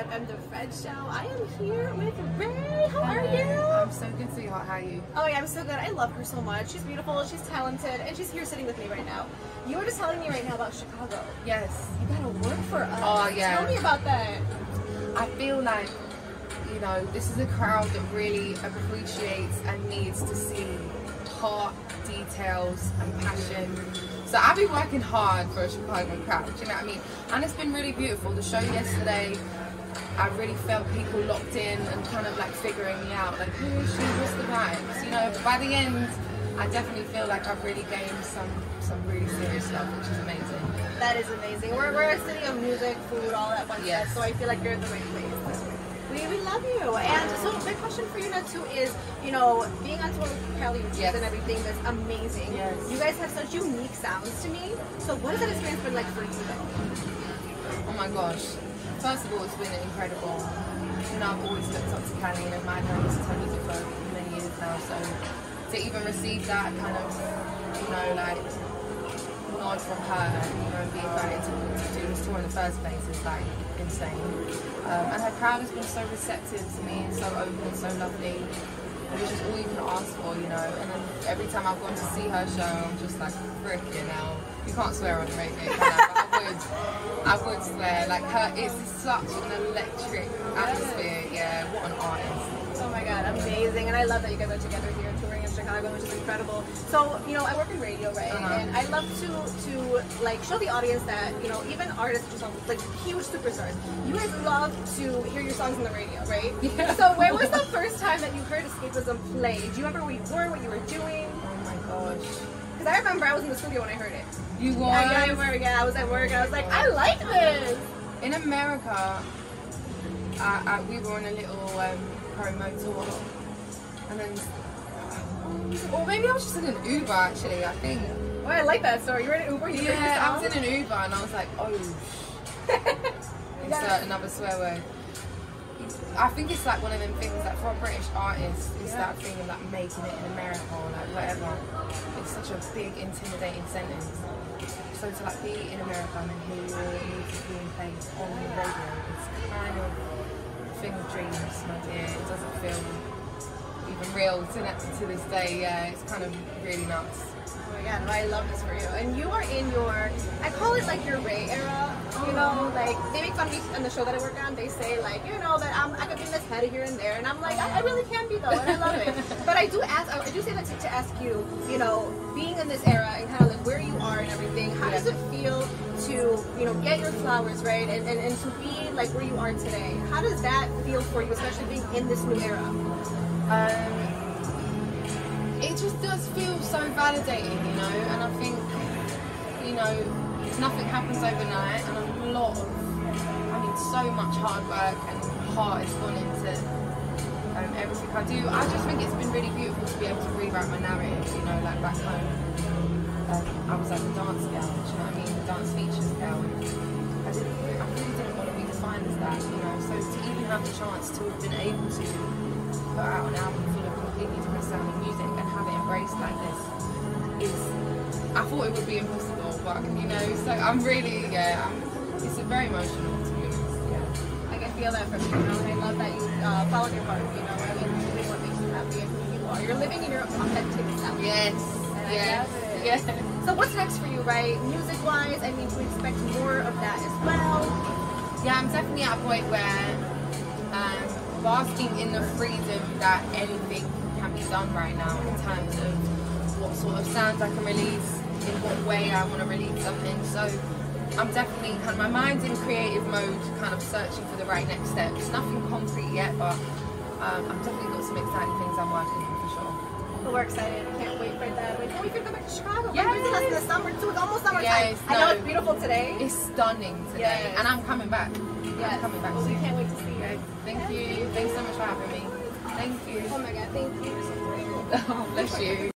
FM The Fred Show. I am here with Raye. How are you? I'm so good, sweetheart. How are you? Oh yeah, I'm so good. I love her so much. She's beautiful, she's talented, and she's here sitting with me right now. You were just telling me right now about Chicago. Yes. You gotta work for us. Oh, yeah. Tell me about that. I feel like, you know, this is a crowd that really appreciates and needs to see heart, details, and passion. So I've been working hard for a Chicago crowd, do you know what I mean? And it's been really beautiful. The show yesterday, I really felt people locked in and kind of like figuring me out, like who is she, what's the vibes, you know? But by the end, I definitely feel like I've really gained some some really serious love, which is amazing. That is amazing. We're, we're a city of music, food, all that one Yes. stuff, so I feel like you're in the right place. We, we love you. And so my question for you now too is, you know, being on tour with Kali Yes. and everything that's amazing. Yes. You guys have such unique sounds to me. So what has that experience been like for you though? Oh my gosh. First of all, it's been incredible. You know, I've always looked up to Kali and and listened to music for many years now. So to even receive that kind of, you know, like nod from her, you know, and be invited to, to do this tour in the first place is like insane. Um, and her crowd has been so receptive to me so open, so lovely. Which is all you can ask for, you know. And then every time I've gone to see her show, I'm just like, freaking hell. You can't swear on the radio, would. I would swear. Like her, it's such an electric atmosphere. Yeah, what an artist. Oh my god, amazing. And I love that you guys are together here touring in Chicago, which is incredible. So, you know, I work in radio, right? Uh-huh. And I love to to like show the audience that, you know, even artists which are like huge superstars, you guys love to hear your songs on the radio, right? Yeah. So where was the first time that you heard Escapism play? Do you remember where you were, what you were doing? Oh my gosh. Because I remember I was in the studio when I heard it. You I, I was remember, yeah, I was at work I was like, I like this. in America. I, I, we were on a little um, promo tour, and then, or maybe I was just in an Uber actually. I think. Oh, I like that story. You were in an Uber, you Yeah, I was in an Uber and I was like, oh. Insert another swear word. I think it's like one of them things that for a British artist, it's Yeah. that thing of like making it in America or like whatever. It's such a big, intimidating sentence. So to like be in America and then hear your music being played on the radio, it's kind of a thing of dreams, my dear. It doesn't feel even real to, to this day. Yeah, it's kind of really nuts. Oh my god, no, I love this for you. And you are in your, I call it like your Raye era. You know, like they make fun of me on the show that I work on. They say like, you know, that I'm, I could be this Petty here and there, and I'm like, I, I really can be though, and I love it. but I do ask, I do say that to, to ask you, you know, being in this era and kind of like where you are and everything. How does it feel to, you know, get your flowers right and, and, and to be like where you are today? How does that feel for you, especially being in this new era? Um, it just does feel so validating, you know, and I think, you know, nothing happens overnight, and a lot of, I mean, so much hard work and heart has gone into um, everything I do. I just think it's been really beautiful to be able to rewrite my narrative, you know, like back home. Um, I was like the dance girl, do you know what I mean? The dance features girl. I, didn't, I really didn't want to be defined as that, you know. So have the chance to have been able to put out an album full of completely different sounding music and have it embraced like this is I thought it would be impossible but you know so I'm really yeah I'm, it's a very emotional to be honest yeah I can feel that from you, you know, and I love that you uh, followed your heart, you know, I mean, doing what makes you happy and who you are. You're living in your authentic self. yes And yes yes So what's next for you, right? Music wise, I mean, we expect more of that as well. yeah I'm definitely at a point where um, basking in the freedom that anything can be done right now in terms of what sort of sounds I can release, in what way I want to release something. So I'm definitely kind of my mind's in creative mode, kind of searching for the right next steps. Nothing concrete yet, but um, I've definitely got some exciting things I'm working on for sure. But we're excited. We can't wait for that. We can't wait for to back to Chicago. Yes. Come visit us in the summer too. It's almost summertime. Yes, I know no. it's beautiful today. It's stunning today, Yes. and I'm coming back. I'm coming back Well, we can't wait to see Thank you. Thanks so much for having me. Thank you. Oh my god, thank you. Oh, bless you.